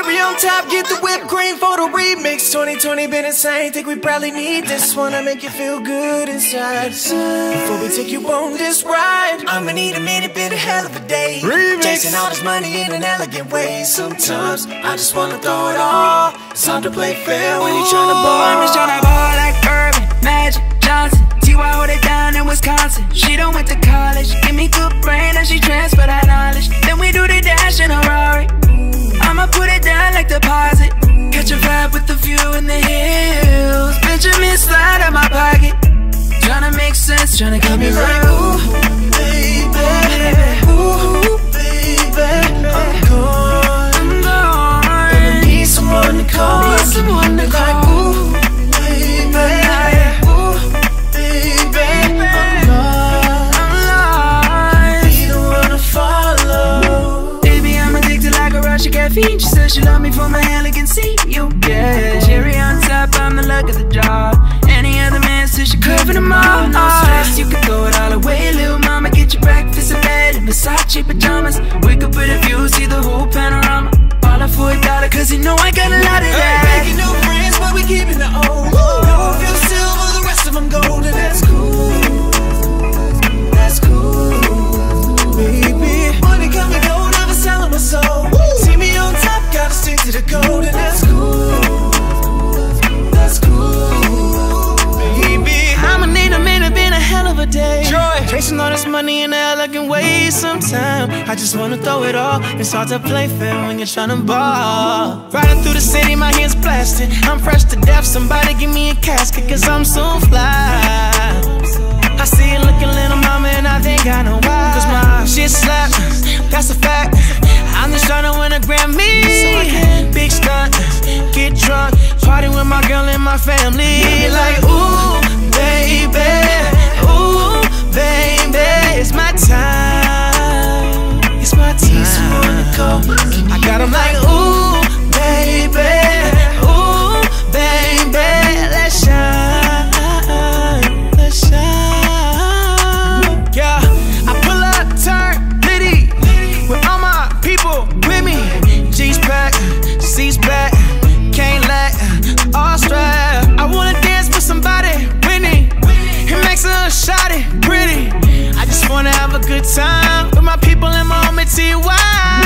Cherry on top, get the whipped cream for the remix. 2020 been insane, think we probably need this one to make you feel good inside. Before we take you on this ride, I'ma need a minute, bit a hell of a day. Remix. Chasing all this money in an elegant way. Sometimes I just wanna throw it all. It's hard to play fair when you're trying to ball. Tryna keep me like, ooh, baby, ooh, baby, I'm gone. I'm gone. I need someone to call. Need someone to call. ooh, baby, ooh, baby, I'm. I'm lost. To follow. Baby, I'm addicted like a rush of caffeine. She said she love me for my elegancy. You yeah. Cherry on top, I'm the luck of the draw. She curving them all. No stress, you can throw it all away, little mama. Get your breakfast in bed in Versace pajamas. We could put a view, see the whole panorama. All up for a dollar, cause you know I got a lot of that. This money in an elegant way. Sometime I just wanna throw it all. It's hard to play fair when you're tryna ball. Riding through the city, my hands blasting. I'm fresh to death. Somebody give me a casket, cause I'm so fly. I see you looking, little mama, and I think I know why. Cause my shit slap, that's a fact. I'm just tryna win a Grammy. Big stunt, get drunk, party with my girl and my family. Like, ooh. good time with my people and my homie TY.